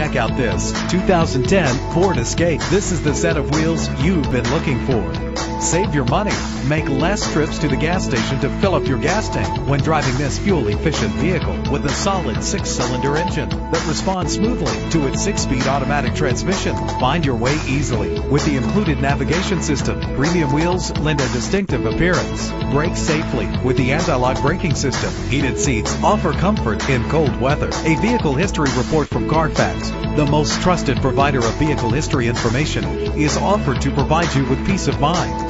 Check out this 2010 Ford Escape. This is the set of wheels you've been looking for. Save your money. Make less trips to the gas station to fill up your gas tank when driving this fuel-efficient vehicle with a solid six-cylinder engine that responds smoothly to its six-speed automatic transmission. Find your way easily with the included navigation system. Premium wheels lend a distinctive appearance. Brake safely with the anti-lock braking system. Heated seats offer comfort in cold weather. A vehicle history report from Carfax, the most trusted provider of vehicle history information, is offered to provide you with peace of mind.